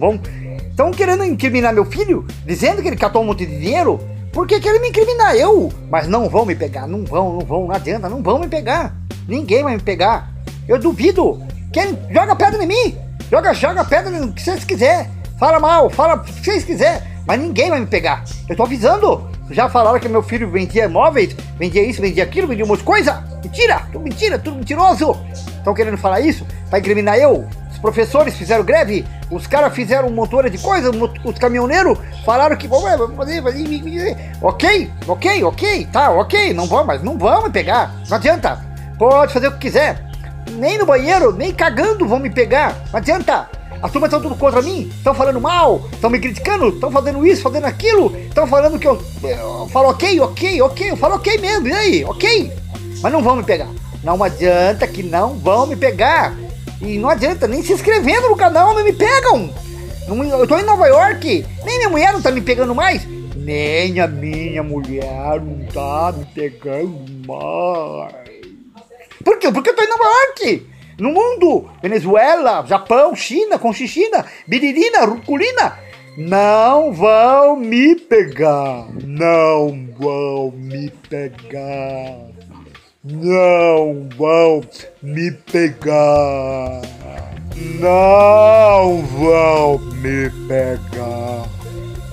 Vão. Estão querendo incriminar meu filho? Dizendo que ele catou um monte de dinheiro? Por que querem me incriminar eu? Mas não vão me pegar, não vão, não vão, não adianta, não vão me pegar. Ninguém vai me pegar. Eu duvido. Quem joga pedra em mim? Joga, joga pedra no que vocês quiser. Fala mal, fala o que vocês quiser. Mas ninguém vai me pegar. Eu tô avisando. Já falaram que meu filho vendia imóveis, vendia isso, vendia aquilo, vendia um monte de coisa. Mentira, tudo mentira, tudo mentiroso. Estão querendo falar isso? Pra incriminar eu? Professores fizeram greve, os caras fizeram um montão de coisa, os caminhoneiros falaram que vão fazer, ok, ok, ok, tá, ok, não vão, mas não me pegar, não adianta, pode fazer o que quiser, nem no banheiro, nem cagando vão me pegar, não adianta, as turmas estão tudo contra mim, estão falando mal, estão me criticando, estão fazendo isso, fazendo aquilo, estão falando que eu, eu falo ok, ok, ok, eu falo ok mesmo, e aí, ok, mas não vão me pegar, não adianta que não vão me pegar, e não adianta nem se inscrevendo no canal, não me pegam. Eu tô em Nova York, nem minha mulher não tá me pegando mais. Nem a minha mulher não tá me pegando mais. Por quê? Porque eu tô em Nova York. No mundo, Venezuela, Japão, China, Conchichina, Biririna, Ruculina, não vão me pegar. Não vão me pegar não vão me pegar. Não vão me pegar.